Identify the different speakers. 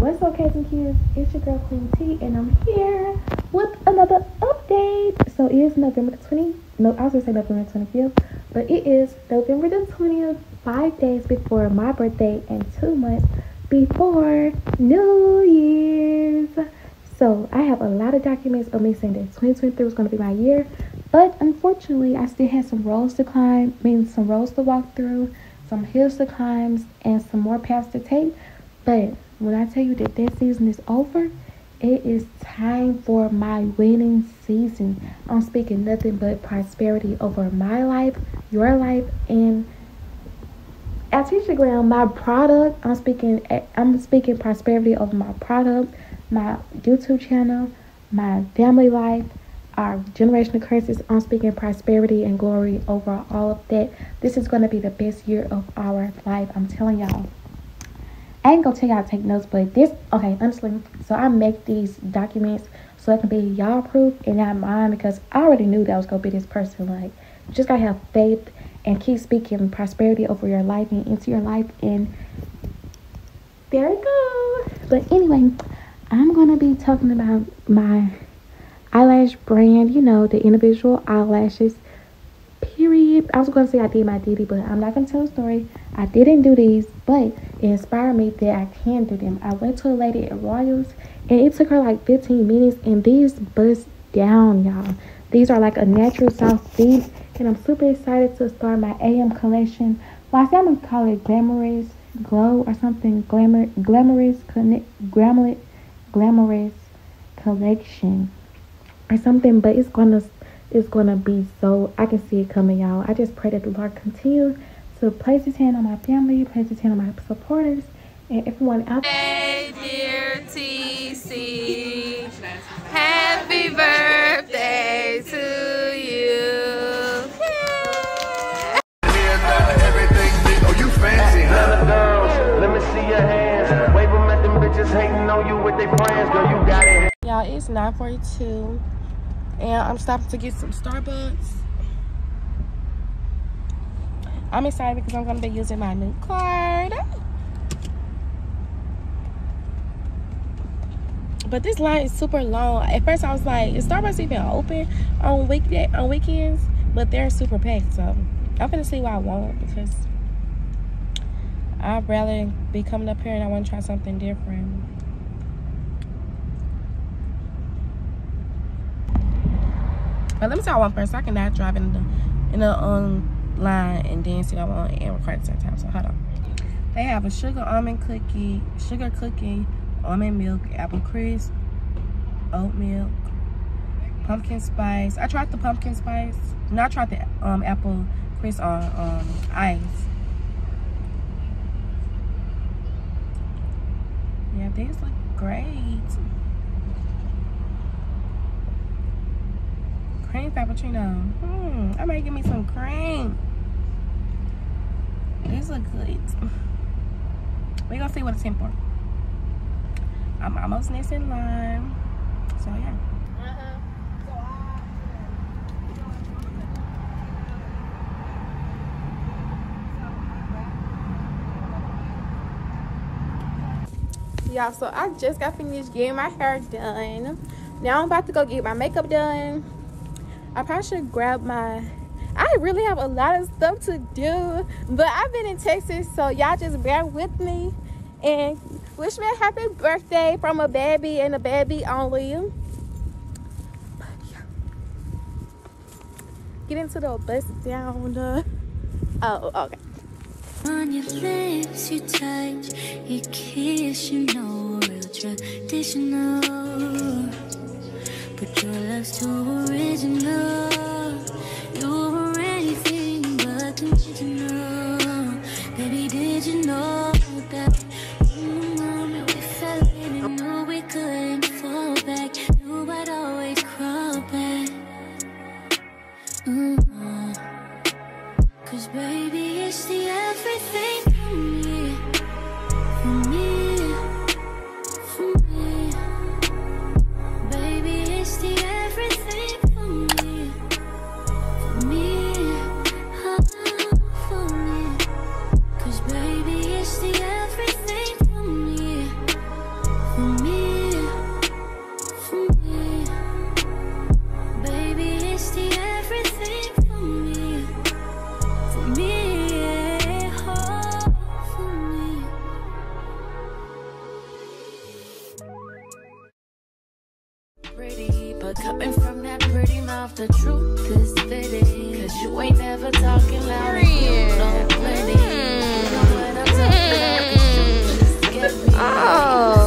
Speaker 1: What's up, kids and kids? It's your girl Queen T, and I'm here with another update. So it is November the 20th. No, I was gonna say November 25th, but it is November the 20th, five days before my birthday and two months before New Year's. So I have a lot of documents of me saying that 2023 was gonna be my year, but unfortunately, I still had some roads to climb, means some roads to walk through, some hills to climb, and some more paths to take. But when I tell you that that season is over, it is time for my winning season. I'm speaking nothing but prosperity over my life, your life, and AlTesha Glam, my product. I'm speaking. I'm speaking prosperity over my product, my YouTube channel, my family life, our generational curses. I'm speaking prosperity and glory over all of that. This is going to be the best year of our life. I'm telling y'all. I ain't gonna tell y'all take notes, but this, okay, honestly, so I make these documents so it can be y'all proof and not mine because I already knew that I was gonna be this person. Like, just gotta have faith and keep speaking prosperity over your life and into your life. And there it goes. But anyway, I'm gonna be talking about my eyelash brand, you know, the individual eyelashes I was going to say I did my Diddy, but I'm not going to tell a story. I didn't do these, but it inspired me that I can do them. I went to a lady at Royals, and it took her like 15 minutes, and these bust down, y'all. These are like a natural soft beat, and I'm super excited to start my AM collection. Well, I say I'm going to call it Glamorous Glow or something. Glamour, Glamorous, Glamorous, Glamorous Collection or something, but it's going to is going to be so, I can see it coming, y'all. I just pray that the Lord continue to place his hand on my family, place his hand on my supporters, and everyone out there.
Speaker 2: Hey, dear TC, happy birthday to you. Y'all, it's 942 and I'm stopping to get some Starbucks. I'm excited because I'm going to be using my new card. But this line is super long. At first, I was like, is Starbucks even open on weekday on weekends? But they're super packed, so I'm gonna see what I want because I'd rather be coming up here and I want to try something different. But let me tell you one first. I cannot drive in the in the um line and then sit on and record at the same time. So hold on. They have a sugar almond cookie, sugar cookie, almond milk, apple crisp, oat milk, pumpkin spice. I tried the pumpkin spice. No, I tried the um apple crisp on um ice. Yeah, these look great. Cream frappuccino. Hmm, I might give me some cream. These look good. We're gonna see what it's in for. I'm almost next in line. So yeah. y'all so i just got finished getting my hair done now i'm about to go get my makeup done I probably should grab my I really have a lot of stuff to do, but I've been in Texas, so y'all just bear with me and wish me a happy birthday from a baby and a baby only. Get into the bus down. The... Oh, okay. On your lips, you touch, you kiss, you know, real traditional. But your love's too original. You're anything but conventional. Baby, did you know that the moment we fell in and knew we couldn't fall back? Knew I'd always crawl back. Mm -hmm. Cause baby, it's the everything
Speaker 3: Pretty, but coming from that pretty mouth, the truth is fitting. You ain't never talking loud. Mm. Oh.